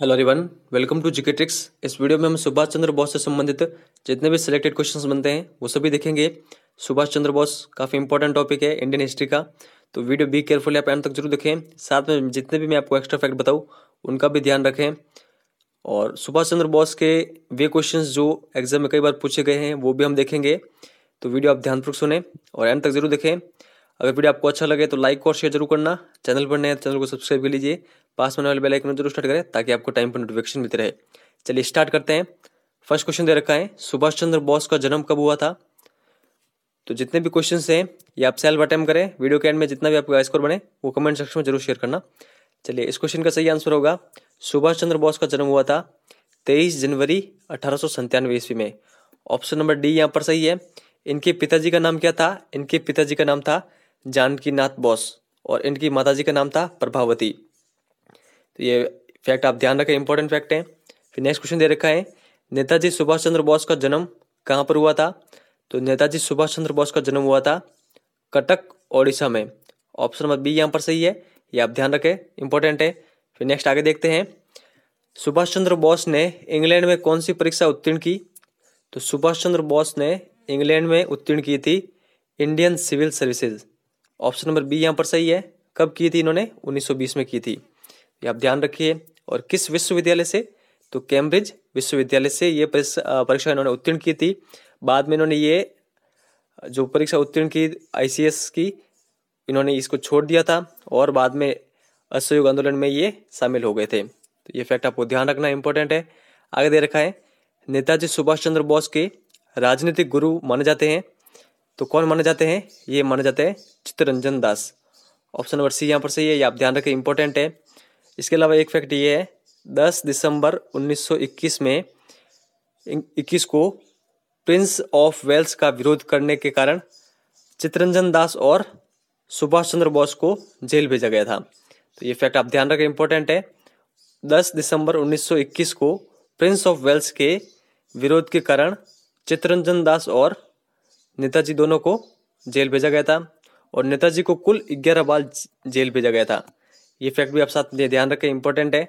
Hello everyone welcome to GK tricks इस video में हम सुभाष चंद्र बोस से संबंधित जितने भी सिलेक्टेड क्वेश्चंस बनते हैं, वो सभी देखेंगे। सुभाष चंद्र बोस काफ़ी इंपॉर्टेंट टॉपिक है इंडियन हिस्ट्री का। तो वीडियो बी केयरफुल आप एंड तक ज़रूर देखें। साथ में जितने भी मैं आपको एक्स्ट्रा फैक्ट बताऊँ, उनका भी ध्यान रखें। और सुभाष चंद्र बोस के वे क्वेश्चन जो एग्ज़ाम में कई बार पूछे गए हैं, वो भी हम देखेंगे। तो वीडियो आप ध्यानपूर्वक सुने और एंड तक ज़रूर देखें। अगर वीडियो आपको अच्छा लगे तो लाइक और शेयर ज़रूर करना। चैनल पर नए चैनल को सब्सक्राइब कर लीजिए। पास में वाले बेल आइकन ज़रूर स्टार्ट करें ताकि आपको टाइम पर नोटिफिकेशन मिलते रहे। चलिए स्टार्ट करते हैं। फ़र्स्ट क्वेश्चन दे रखा है, सुभाष चंद्र बोस का जन्म कब हुआ था? तो जितने भी क्वेश्चन हैं, ये आप सेल्फ अटेम्प करें। वीडियो के एंड में जितना भी आपका स्कोर बने, वो कमेंट सेक्शन में ज़रूर शेयर करना। चलिए इस क्वेश्चन का सही आंसर होगा। सुभाष चंद्र बोस का जन्म हुआ था तेईस जनवरी अठारह ईस्वी में। ऑप्शन नंबर डी यहाँ पर सही है। इनके पिताजी का नाम क्या था? इनके पिताजी का नाम था जानकी नाथ बोस और इनकी माताजी का नाम था प्रभावती। तो ये फैक्ट आप ध्यान रखें इंपॉर्टेंट फैक्ट है। फिर नेक्स्ट क्वेश्चन दे रखा है, नेताजी सुभाष चंद्र बोस का जन्म कहाँ पर हुआ था? तो नेताजी सुभाष चंद्र बोस का जन्म हुआ था कटक, ओडिशा में। ऑप्शन नंबर बी यहाँ पर सही है, ये आप ध्यान रखें इंपॉर्टेंट है। फिर नेक्स्ट आगे देखते हैं। सुभाष चंद्र बोस ने इंग्लैंड में कौन सी परीक्षा उत्तीर्ण की? तो सुभाष चंद्र बोस ने इंग्लैंड में उत्तीर्ण की थी, Indian civil services. Option number B यहाँ पर सही है। कब की थी इन्होंने? 1920 में की थी। ये आप ध्यान रखिए, और किस विश्वविद्यालय से? तो कैम्ब्रिज विश्वविद्यालय से ये परीक्षा इन्होंने उत्तीर्ण की थी। बाद में इन्होंने ये, जो परीक्षा उत्तीर्ण की, आईसीएस की, इन्होंने इसको छोड़ दिया था, और बाद में असहयोग आंदोलन में ये शामिल हो गए थे। तो ये फैक्ट आपको ध्यान रखना इंपॉर्टेंट है। आगे दे रखा है, नेताजी सुभाष चंद्र बोस के राजनीतिक गुरु माने जाते हैं। तो कौन माने जाते हैं? ये माने जाते हैं Chittaranjan Das. Option number C यहाँ पर सही है, ये आप ध्यान रखें इंपॉर्टेंट है। इसके अलावा एक फैक्ट ये है 10 दिसंबर 1921 में 21 को प्रिंस ऑफ़ वेल्स का विरोध करने के कारण चित्रंजन दास और सुभाष चंद्र बोस को जेल भेजा गया था। तो ये फैक्ट आप ध्यान रखें इंपॉर्टेंट है। 10 दिसंबर 1921 को प्रिंस ऑफ़ वेल्स के विरोध के कारण चित्रंजन दास और नेताजी दोनों को जेल भेजा गया था और नेताजी को कुल ग्यारह बार जेल भेजा गया था। ये फैक्ट भी आप साथ ध्यान रखें इंपॉर्टेंट है।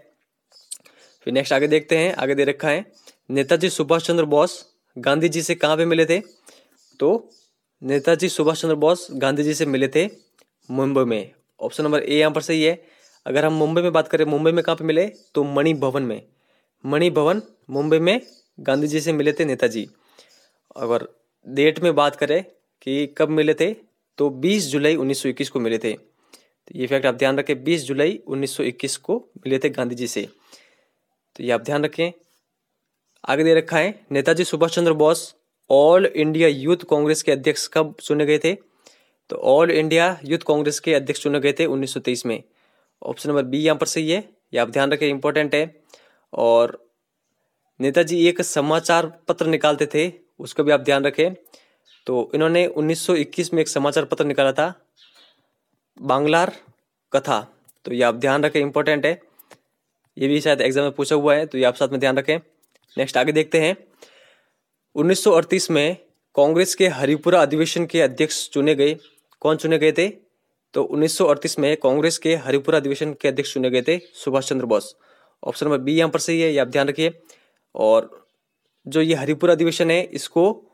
फिर नेक्स्ट आगे देखते हैं, आगे दे रखा है। नेताजी सुभाष चंद्र बोस गांधी जी से कहाँ पे मिले थे? तो नेताजी सुभाष चंद्र बोस गांधी जी से मिले थे मुंबई में। ऑप्शन नंबर ए यहाँ पर सही है। अगर हम मुंबई में बात करें, मुंबई में कहाँ पे मिले? तो मणि भवन में। मणि भवन मुंबई में गांधी जी से मिले थे नेताजी। अगर डेट में बात करें कि कब मिले थे तो 20 जुलाई 1921 को मिले थे। तो ये फैक्ट आप ध्यान रखें 20 जुलाई 1921 को मिले थे गांधी जी से। तो ये आप ध्यान रखें। आगे दे रखा है, Netaji Subhash Chandra Bose all India youth Congress के अध्यक्ष कब चुने गए थे? तो ऑल इंडिया यूथ कांग्रेस के अध्यक्ष चुने गए थे 1923 में। ऑप्शन नंबर बी यहाँ पर सही है, ये आप ध्यान रखें इंपॉर्टेंट है। और नेताजी एक समाचार पत्र निकालते थे उसका भी आप ध्यान रखें। तो इन्होंने 1921 में एक समाचार पत्र निकाला था, बांग्लार कथा। तो ये आप ध्यान रखें इंपॉर्टेंट है। ये भी शायद एग्ज़ाम में पूछा हुआ है तो ये आप साथ में ध्यान रखें। नेक्स्ट आगे देखते हैं। 1938 में कांग्रेस के हरिपुरा अधिवेशन के अध्यक्ष चुने गए। कौन चुने गए थे? तो 1938 में कांग्रेस के हरिपुरा अधिवेशन के अध्यक्ष चुने गए थे Subhash Chandra Bose. Option number B यहाँ पर सही है, ये आप ध्यान रखिए। और जो ये हरिपुरा अधिवेशन है, इसको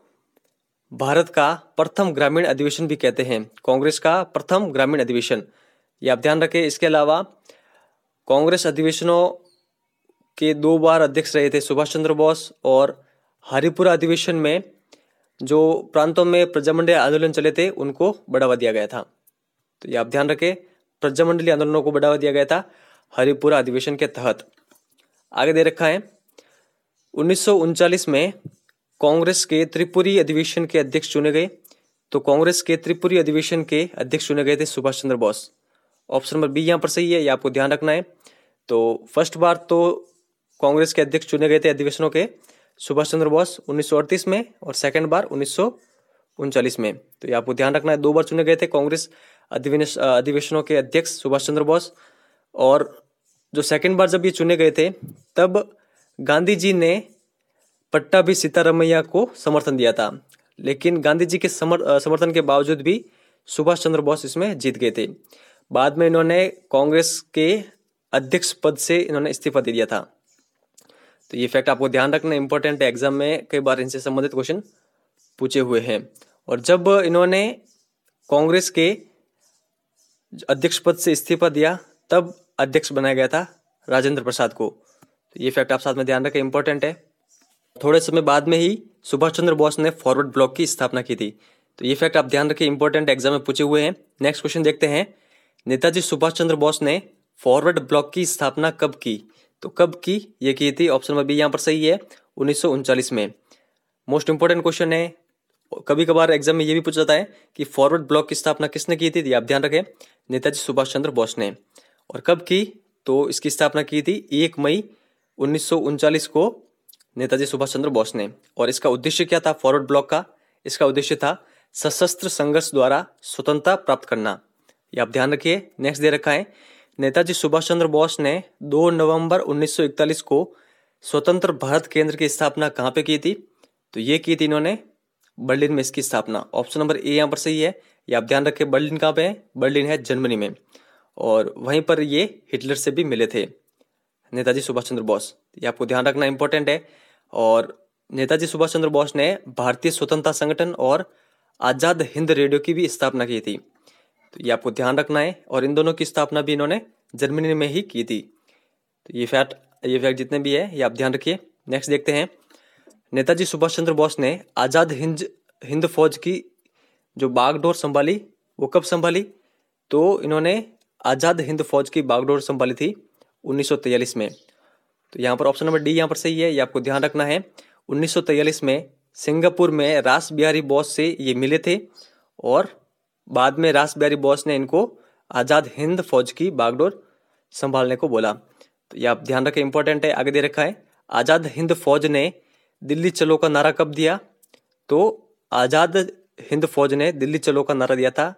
भारत का प्रथम ग्रामीण अधिवेशन भी कहते हैं। कांग्रेस का प्रथम ग्रामीण अधिवेशन। ये आप ध्यान रखें, इसके अलावा कांग्रेस अधिवेशनों के दो बार अध्यक्ष रहे थे सुभाष चंद्र बोस और हरिपुरा अधिवेशन में जो प्रांतों में प्रजामंडली आंदोलन चले थे, उनको बढ़ावा दिया गया था। तो ये आप ध्यान रखें प्रजामंडली आंदोलनों को बढ़ावा दिया गया था हरिपुरा अधिवेशन के तहत। आगे दे रखा है उन्नीस में कांग्रेस के त्रिपुरी अधिवेशन के अध्यक्ष चुने गए। तो कांग्रेस के त्रिपुरी अधिवेशन के अध्यक्ष चुने गए थे Subhash Chandra Bose. Option number B यहाँ पर सही है, ये आपको ध्यान रखना है। तो फ़र्स्ट बार तो कांग्रेस के अध्यक्ष चुने गए थे अधिवेशनों के, सुभाष चंद्र बोस उन्नीस सौ अड़तीस में और सेकेंड बार उन्नीस में। तो ये आपको ध्यान रखना है, दो बार चुने गए थे कांग्रेस अधिवेशनों के अध्यक्ष सुभाष चंद्र बोस। और जो सेकंड बार जब ये चुने गए थे, तब गांधी जी ने पट्टा भी सीतारमैया को समर्थन दिया था, लेकिन गांधी जी के समर्थन के बावजूद भी सुभाष चंद्र बोस इसमें जीत गए थे। बाद में इन्होंने कांग्रेस के अध्यक्ष पद से इन्होंने इस्तीफा दे दिया था। तो ये फैक्ट आपको ध्यान रखना इंपॉर्टेंट है एग्ज़ाम में कई बार इनसे संबंधित क्वेश्चन पूछे हुए हैं। और जब इन्होंने कांग्रेस के अध्यक्ष पद से इस्तीफा दिया, तब अध्यक्ष बनाया गया था राजेंद्र प्रसाद को। तो ये फैक्ट आप साथ में ध्यान रखें इंपॉर्टेंट है। थोड़े समय बाद में ही सुभाष चंद्र बोस ने फॉरवर्ड ब्लॉक की स्थापना की थी। तो ये फैक्ट आप ध्यान रखें इंपॉर्टेंट एग्ज़ाम में पूछे हुए हैं। नेक्स्ट क्वेश्चन देखते हैं। नेताजी सुभाष चंद्र बोस ने फॉरवर्ड ब्लॉक की स्थापना कब की? तो कब की? ये की थी ऑप्शन नंबर बी यहाँ पर सही है, उन्नीस में। मोस्ट इंपॉर्टेंट क्वेश्चन है। कभी कभार एग्ज़ाम में ये भी पूछा जाता है कि फॉरवर्ड ब्लॉक की स्थापना किसने की थी आप ध्यान रखें। नेताजी सुभाष चंद्र बोस ने। और कब की? तो इसकी स्थापना की थी, एक मई उन्नीस को नेताजी सुभाष चंद्र बोस ने। और इसका उद्देश्य क्या था? फॉरवर्ड ब्लॉक का। इसका उद्देश्य था सशस्त्र संघर्ष द्वारा स्वतंत्रता प्राप्त करना। ये आप ध्यान रखिए। नेक्स्ट दे रखा है, नेताजी सुभाष चंद्र बोस ने 2 नवंबर 1941 को स्वतंत्र भारत केंद्र की स्थापना कहाँ पे की थी? तो ये की थी इन्होंने बर्लिन में इसकी स्थापना। ऑप्शन नंबर ए यहाँ पर सही है। ये आप ध्यान रखें बर्लिन कहाँ पे है? बर्लिन है जर्मनी में। और वहीं पर ये हिटलर से भी मिले थे। नेताजी सुभाष चंद्र बोस। ये आपको ध्यान रखना इंपॉर्टेंट है। और नेताजी सुभाष चंद्र बोस ने भारतीय स्वतंत्रता संगठन और आज़ाद हिंद रेडियो की भी स्थापना की थी। तो ये आपको ध्यान रखना है। और इन दोनों की स्थापना भी इन्होंने जर्मनी में ही की थी। तो ये फैक्ट ये फैक्ट जितने भी है, ये आप ध्यान रखिए। नेक्स्ट देखते हैं। नेताजी सुभाष चंद्र बोस ने आज़ाद हिंद हिंद फौज की जो बागडोर संभाली, वो कब संभाली? तो इन्होंने आज़ाद हिंद फौज की बागडोर संभाली थी। 1943 में। तो यहाँ पर ऑप्शन नंबर डी यहाँ पर सही है, ये आपको ध्यान रखना है। 1943 में सिंगापुर में रास बिहारी बोस से ये मिले थे और बाद में रास बिहारी बोस ने इनको आज़ाद हिंद फौज की बागडोर संभालने को बोला। तो ये आप ध्यान रखें इंपॉर्टेंट है, आगे दे रखा है। आज़ाद हिंद फौज ने दिल्ली चलो का नारा कब दिया? तो आज़ाद हिंद फौज ने दिल्ली चलो का नारा दिया था।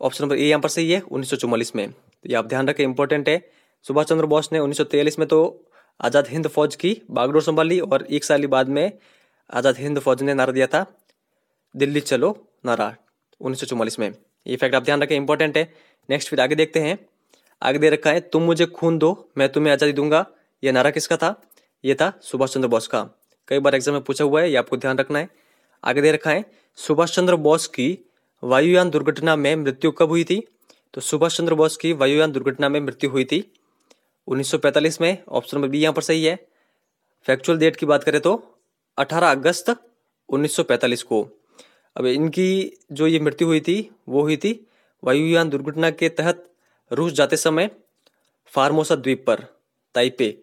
ऑप्शन नंबर ए यहाँ पर सही है, उन्नीस सौ चौवालीस में। तो ये आप ध्यान रखें इंपॉर्टेंट है। सुभाष चंद्र बोस ने उन्नीस में तो आज़ाद हिंद फौज की बागडोर संभाली और एक साल बाद में आज़ाद हिंद फौज ने नारा दिया था। दिल्ली चलो, नारा, उन्नीस सौ चौवालीस में। ये फैक्ट आप ध्यान रखें इंपॉर्टेंट है। नेक्स्ट फिर आगे देखते हैं। आगे दे रखा है, तुम मुझे खून दो, मैं तुम्हें आज़ादी दूँगा। यह नारा किसका था? ये था सुभाष चंद्र बोस का। कई बार एग्ज़ाम में पूछा हुआ है, ये आपको ध्यान रखना है। आगे दे रखा है, सुभाष चंद्र बोस की वायुयान दुर्घटना में मृत्यु कब हुई थी? तो सुभाष चंद्र बोस की वायुयान दुर्घटना में मृत्यु हुई थी। 1945 में ऑप्शन नंबर बी यहाँ पर सही है। फैक्चुअल डेट की बात करें तो 18 अगस्त 1945 को। अब इनकी जो ये मृत्यु हुई थी, वो हुई थी वायुयान दुर्घटना के तहत रूस जाते समय फार्मोसा द्वीप पर, ताइपे।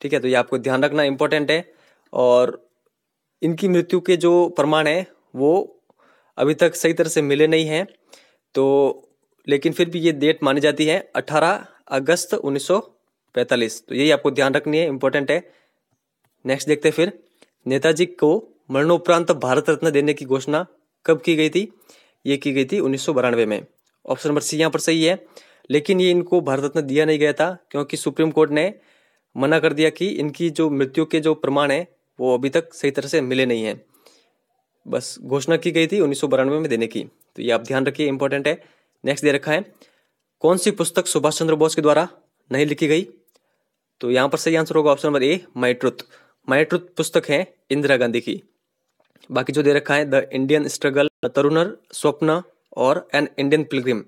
ठीक है तो ये आपको ध्यान रखना इम्पोर्टेंट है। और इनकी मृत्यु के जो प्रमाण है, वो अभी तक सही तरह से मिले नहीं हैं। तो लेकिन फिर भी ये डेट मानी जाती है 18 अगस्त 1945 तो यही आपको ध्यान रखनी है इंपॉर्टेंट है। नेक्स्ट देखते हैं फिर। नेताजी को मरणोपरांत भारत रत्न देने की घोषणा कब की गई थी? ये की गई थी उन्नीस में। ऑप्शन नंबर सी यहाँ पर सही है। लेकिन ये इनको भारत रत्न दिया नहीं गया था, क्योंकि सुप्रीम कोर्ट ने मना कर दिया कि इनकी जो मृत्यु के जो प्रमाण है, वो अभी तक सही तरह से मिले नहीं है। बस घोषणा की गई थी उन्नीस में देने की। तो ये आप ध्यान रखिए इंपॉर्टेंट है। नेक्स्ट दे रखा है, कौन सी पुस्तक सुभाष चंद्र बोस के द्वारा नहीं लिखी गई? तो यहाँ पर सही आंसर होगा option number A my truth पुस्तक है इंदिरा गांधी की। बाकी जो दे रखा है द इंडियन स्ट्रगल तरुणर स्वप्न और एन इंडियन पिलग्रिम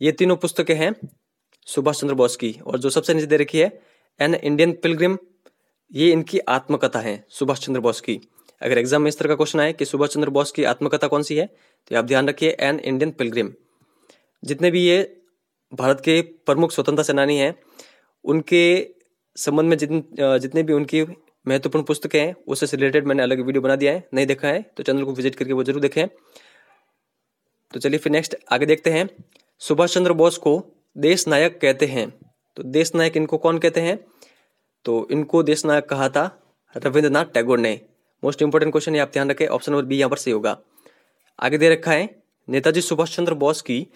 ये तीनों पुस्तकें हैं सुभाष चंद्र बोस की। और जो सबसे नीचे दे रखी है एन इंडियन पिलग्रिम ये इनकी आत्मकथा है सुभाष चंद्र बोस की। अगर एग्ज़ाम में इस तरह का क्वेश्चन आए कि सुभाष चंद्र बोस की आत्मकथा कौन सी है तो आप ध्यान रखिए एन इंडियन पिलग्रिम जितने भी ये भारत के प्रमुख स्वतंत्रता सेनानी हैं, उनके संबंध में जितन जितने भी उनकी महत्वपूर्ण पुस्तकें हैं, उससे रिलेटेड मैंने अलग वीडियो बना दिया है, नहीं देखा है तो चैनल को विज़िट करके वो ज़रूर देखें। तो चलिए फिर नेक्स्ट आगे देखते हैं। सुभाष चंद्र बोस को देश नायक कहते हैं। तो देश नायक इनको कौन कहते हैं? तो इनको देश नायक कहा था रविंद्रनाथ टैगोर ने। मोस्ट इंपोर्टेंट क्वेश्चन ये आप ध्यान रखें ऑप्शन नंबर बी यहाँ पर सही होगा। आगे दे रखा है, नेताजी सुभाष चंद्र बोस की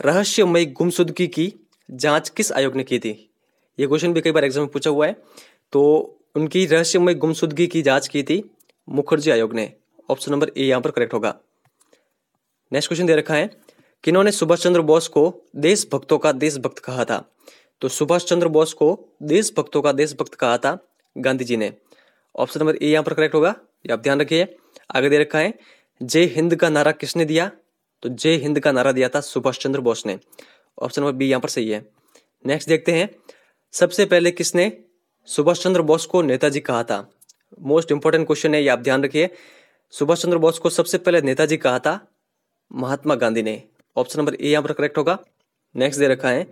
रहस्यमयी गुमशुदगी की जाँच किस आयोग ने की थी? ये क्वेश्चन भी कई बार एग्ज़ाम में पूछा हुआ है। तो उनकी रहस्यमय गुमशुदगी की जाँच की थी मुखर्जी आयोग ने। ऑप्शन नंबर ए यहाँ पर करेक्ट होगा। नेक्स्ट क्वेश्चन दे रखा है किन्होंने सुभाष चंद्र बोस को देशभक्तों का देशभक्त कहा था। तो सुभाष चंद्र बोस को देशभक्तों का देशभक्त कहा था गांधी जी ने। ऑप्शन नंबर ए यहाँ पर करेक्ट होगा। ये आप ध्यान रखिए। आगे दे रखा है, जय हिंद का नारा किसने दिया? तो जय हिंद का नारा दिया था सुभाष चंद्र बोस ने। ऑप्शन नंबर बी यहाँ पर सही है। नेक्स्ट देखते हैं, सबसे पहले किसने सुभाष चंद्र बोस को नेताजी कहा था? मोस्ट इंपॉर्टेंट क्वेश्चन है, ये आप ध्यान रखिए। सुभाष चंद्र बोस को सबसे पहले नेताजी कहा था महात्मा गांधी ने। ऑप्शन नंबर ए यहाँ पर करेक्ट होगा। नेक्स्ट दे रखा है,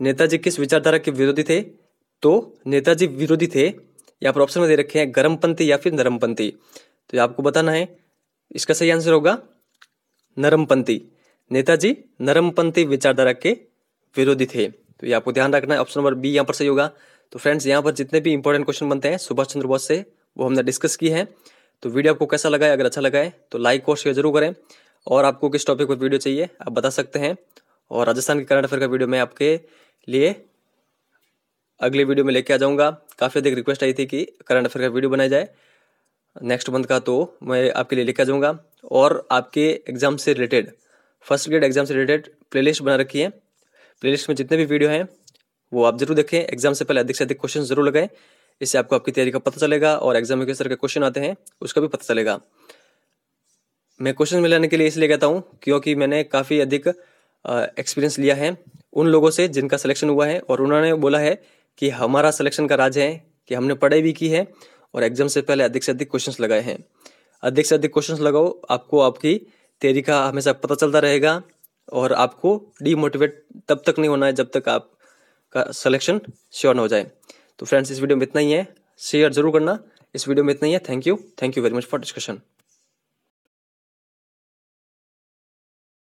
नेताजी किस विचारधारा के विरोधी थे? तो नेताजी विरोधी थे। यहाँ पर ऑप्शन में दे रखे हैं गर्मपंथी या फिर नरमपंथी तो ये आपको बताना है, इसका सही आंसर होगा। नरमपंथी। नेताजी नरमपंथी विचारधारा के विरोधी थे। तो ये आपको ध्यान रखना है ऑप्शन नंबर बी यहाँ पर सही होगा। तो फ्रेंड्स यहाँ पर जितने भी इंपॉर्टेंट क्वेश्चन बनते हैं, सुभाष चंद्र बोस से, वो हमने डिस्कस की है। तो वीडियो आपको कैसा लगा है, अगर अच्छा लगा है तो लाइक और शेयर ज़रूर करें। और आपको किस टॉपिक पर वीडियो चाहिए, आप बता सकते हैं। और राजस्थान के करंट अफेयर का वीडियो मैं आपके लिए अगले वीडियो में लेके आ जाऊँगा। काफ़ी अधिक रिक्वेस्ट आई थी कि करंट अफेयर का वीडियो बनाया जाए। नेक्स्ट मंथ का तो मैं आपके लिए लेकर जाऊँगा। और आपके एग्ज़ाम से रिलेटेड फ़र्स्ट ग्रेड एग्ज़ाम से रिलेटेड प्लेलिस्ट बना रखी है। प्लेलिस्ट में जितने भी वीडियो हैं, वो आप ज़रूर देखें। एग्ज़ाम से पहले अधिक से अधिक क्वेश्चन ज़रूर लगाएँ। इससे आपको आपकी तैयारी का पता चलेगा और एग्ज़ाम में किस तरह के क्वेश्चन आते हैं, उसका भी पता चलेगा। मैं क्वेश्चन मिलाने के लिए इसलिए कहता हूँ, क्योंकि मैंने काफ़ी अधिक एक्सपीरियंस लिया है उन लोगों से जिनका सिलेक्शन हुआ है। और उन्होंने बोला है कि हमारा सिलेक्शन का राज है, कि हमने पढ़ाई भी की है। और एग्ज़ाम से पहले अधिक से अधिक क्वेश्चंस लगाए हैं। अधिक से अधिक क्वेश्चंस लगाओ, आपको आपकी तैयारी का हमेशा पता चलता रहेगा और आपको डीमोटिवेट तब तक नहीं होना है जब तक आपका सिलेक्शन श्योर ना हो जाए। तो फ्रेंड्स इस वीडियो में इतना ही है। शेयर ज़रूर करना। इस वीडियो में इतना ही है। Thank you thank you very much for discussion